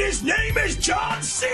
his name is John C.